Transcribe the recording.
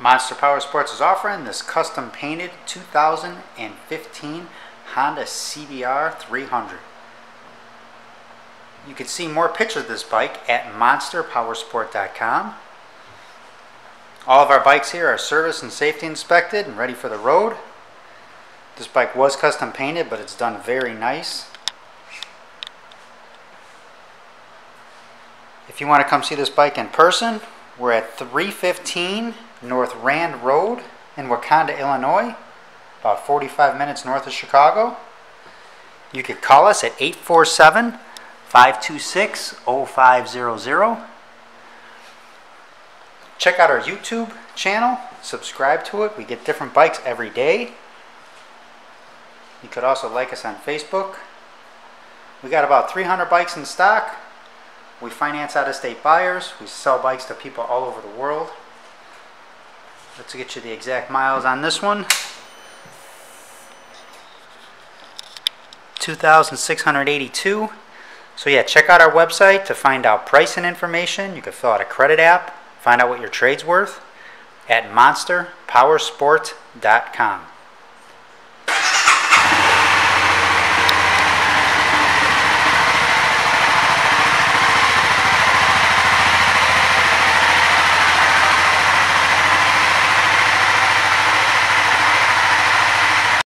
Monster Power Sports is offering this custom painted 2015 Honda CBR 300. You can see more pictures of this bike at monsterpowersport.com. All of our bikes here are service and safety inspected and ready for the road. This bike was custom painted, but it's done very nice. If you want to come see this bike in person, we're at 315 North Rand Road in Wauconda, Illinois, about 45 minutes north of Chicago. You could call us at 847 526 0500. Check out our YouTube channel, subscribe to it. We get different bikes every day. You could also like us on Facebook. We got about 300 bikes in stock. We finance out of state buyers. We sell bikes to people all over the world. Let's get you the exact miles on this one. 2,682. So yeah, check out our website to find out pricing information. You can fill out a credit app, find out what your trade's worth at monsterpowersport.com.